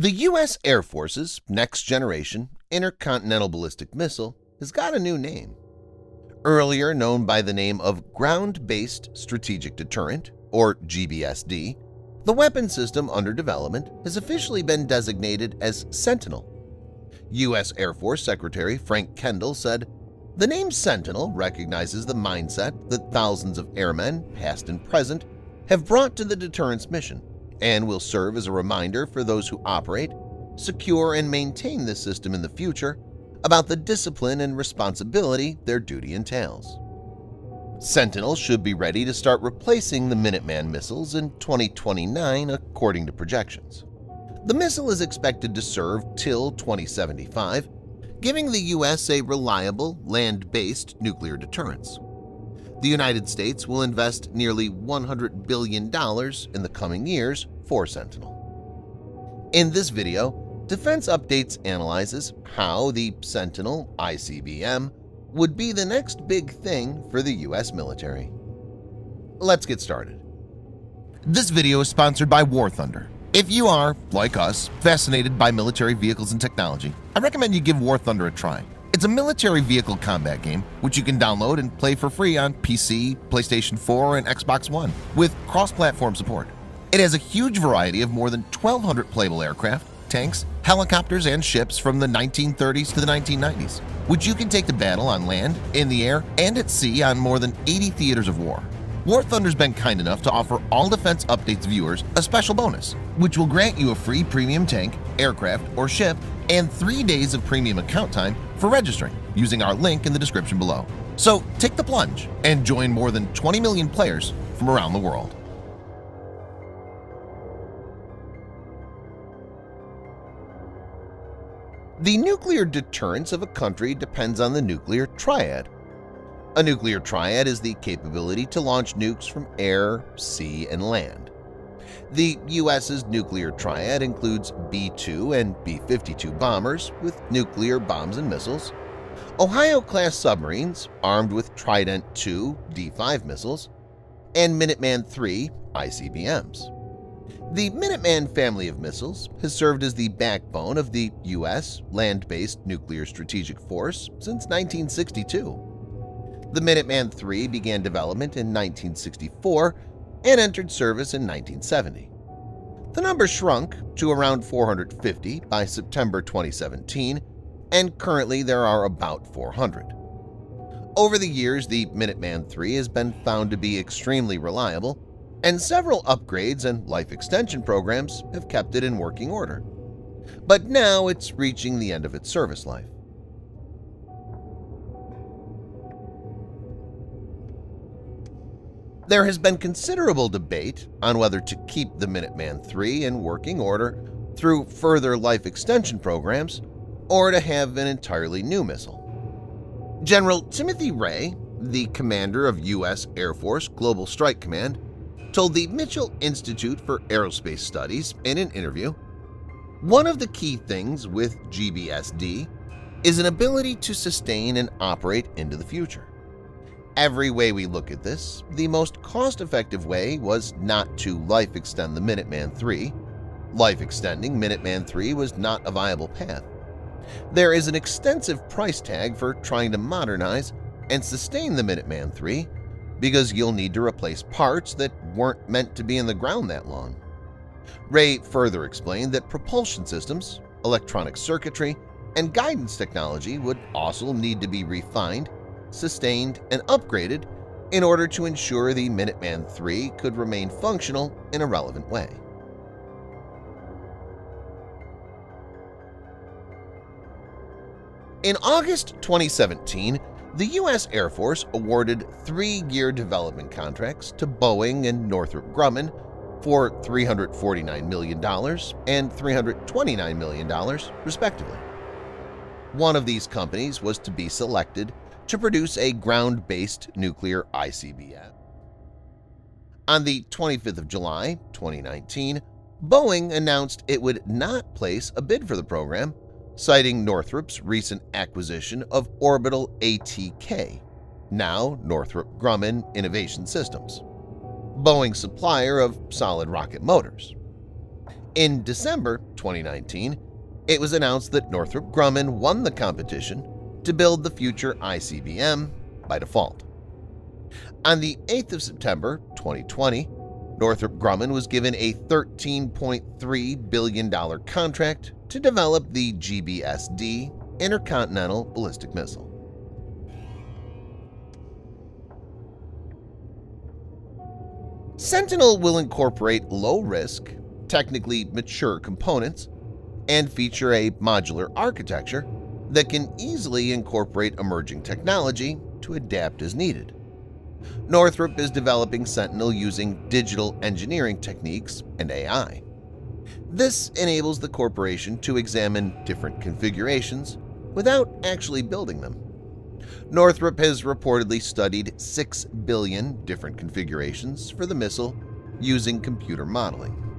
The U.S. Air Force's next-generation intercontinental ballistic missile has got a new name. Earlier known by the name of Ground-Based Strategic Deterrent, or GBSD, the weapon system under development has officially been designated as Sentinel. U.S. Air Force Secretary Frank Kendall said, The name Sentinel recognizes the mindset that thousands of airmen, past and present, have brought to the deterrence mission and will serve as a reminder for those who operate, secure, and maintain this system in the future about the discipline and responsibility their duty entails. Sentinel should be ready to start replacing the Minuteman missiles in 2029 according to projections. The missile is expected to serve till 2075, giving the U.S. a reliable, land-based nuclear deterrence. The United States will invest nearly $100 billion in the coming years for Sentinel. In this video, Defense Updates analyzes how the Sentinel ICBM would be the next big thing for the U.S. military. Let's get started. This video is sponsored by War Thunder. If you are, like us, fascinated by military vehicles and technology, I recommend you give War Thunder a try. It's a military vehicle combat game which you can download and play for free on PC, PlayStation 4, and Xbox One with cross-platform support. It has a huge variety of more than 1,200 playable aircraft, tanks, helicopters, and ships from the 1930s to the 1990s, which you can take to battle on land, in the air, and at sea on more than 80 theaters of war. War Thunder's been kind enough to offer all Defense Updates viewers a special bonus, which will grant you a free premium tank, aircraft, or ship and three days of premium account time for registering using our link in the description below. So take the plunge and join more than 20 million players from around the world. The nuclear deterrence of a country depends on the nuclear triad. A nuclear triad is the capability to launch nukes from air, sea, and land. The U.S.'s nuclear triad includes B-2 and B-52 bombers with nuclear bombs and missiles, Ohio-class submarines armed with Trident II D-5 missiles, and Minuteman III ICBMs. The Minuteman family of missiles has served as the backbone of the U.S. land-based nuclear strategic force since 1962. The Minuteman III began development in 1964 and entered service in 1970. The number shrunk to around 450 by September 2017, and currently there are about 400. Over the years, the Minuteman III has been found to be extremely reliable, and several upgrades and life extension programs have kept it in working order. But now it's reaching the end of its service life. There has been considerable debate on whether to keep the Minuteman III in working order through further life extension programs or to have an entirely new missile. General Timothy Ray, the commander of U.S. Air Force Global Strike Command, told the Mitchell Institute for Aerospace Studies in an interview, one of the key things with GBSD is an ability to sustain and operate into the future. Every way we look at this, the most cost-effective way was not to life extend the Minuteman III. Life extending Minuteman III was not a viable path. There is an extensive price tag for trying to modernize and sustain the Minuteman III because you'll need to replace parts that weren't meant to be in the ground that long. Ray further explained that propulsion systems, electronic circuitry, and guidance technology would also need to be refined sustained, and upgraded in order to ensure the Minuteman III could remain functional in a relevant way. In August 2017, the U.S. Air Force awarded three-year development contracts to Boeing and Northrop Grumman for $349 million and $329 million, respectively. One of these companies was to be selected to produce a ground-based nuclear ICBM. On the 25th of July, 2019, Boeing announced it would not place a bid for the program, citing Northrop's recent acquisition of Orbital ATK, now Northrop Grumman Innovation Systems, Boeing's supplier of solid rocket motors. In December 2019, it was announced that Northrop Grumman won the competition to build the future ICBM by default. On the 8th of September 2020, Northrop Grumman was given a $13.3 billion contract to develop the GBSD intercontinental ballistic missile. Sentinel will incorporate low-risk, technically mature components and feature a modular architecture that can easily incorporate emerging technology to adapt as needed. Northrop is developing Sentinel using digital engineering techniques and AI. This enables the corporation to examine different configurations without actually building them. Northrop has reportedly studied 6 billion different configurations for the missile using computer modeling.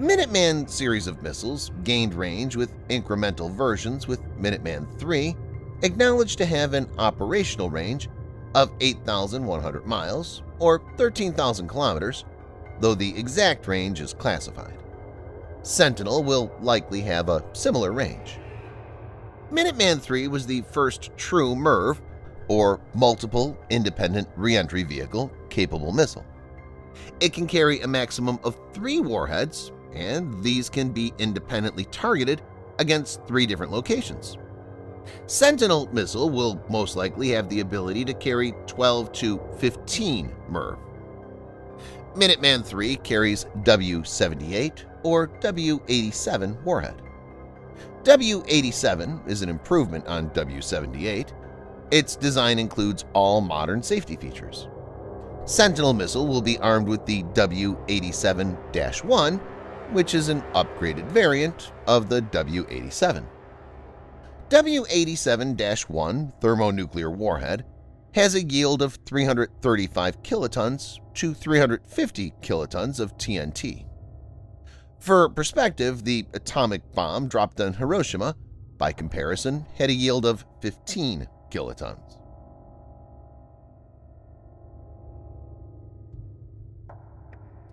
Minuteman series of missiles gained range with incremental versions with Minuteman III acknowledged to have an operational range of 8,100 miles or 13,000 kilometers, though the exact range is classified. Sentinel will likely have a similar range. Minuteman III was the first true MIRV, or Multiple Independent Reentry Vehicle Capable Missile. It can carry a maximum of three warheads, and these can be independently targeted against three different locations. Sentinel missile will most likely have the ability to carry 12 to 15 MIRV. Minuteman III carries W-78 or W-87 warhead. W-87 is an improvement on W-78. Its design includes all modern safety features. Sentinel missile will be armed with the W-87-1, which is an upgraded variant of the W-87. W-87-1 thermonuclear warhead has a yield of 335 kilotons to 350 kilotons of TNT. For perspective, the atomic bomb dropped on Hiroshima, by comparison, had a yield of 15 kilotons.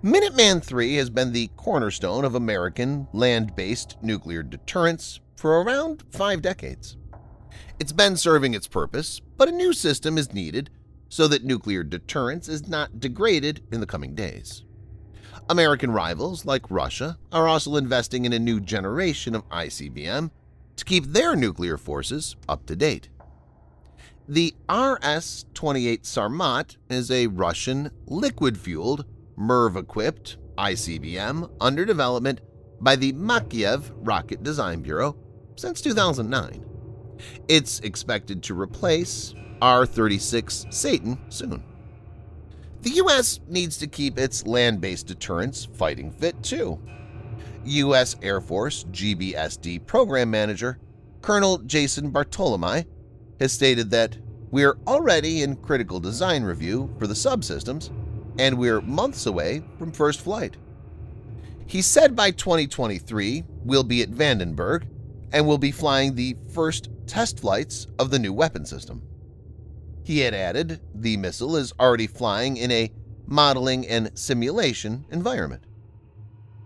Minuteman III has been the cornerstone of American land-based nuclear deterrence for around five decades. It's been serving its purpose, but a new system is needed so that nuclear deterrence is not degraded in the coming days. American rivals like Russia are also investing in a new generation of ICBM to keep their nuclear forces up to date. The RS-28 Sarmat is a Russian liquid-fueled, MIRV-equipped ICBM under development by the Makeyev Rocket Design Bureau since 2009. It's expected to replace R-36 Satan soon. The U.S. needs to keep its land-based deterrence fighting fit, too. U.S. Air Force GBSD Program Manager Colonel Jason Bartolomei has stated that we're already in critical design review for the subsystems, and we're months away from first flight. He said by 2023 we'll be at Vandenberg and we'll be flying the first test flights of the new weapon system. He had added, the missile is already flying in a modeling and simulation environment.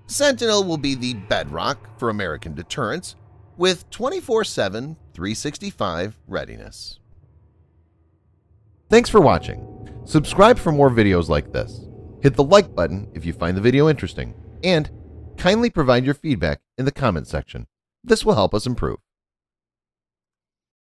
Sentinel will be the bedrock for American deterrence with 24-7, 365 readiness. Thanks for watching. Subscribe for more videos like this. Hit the like button if you find the video interesting, and kindly provide your feedback in the comment section. This will help us improve.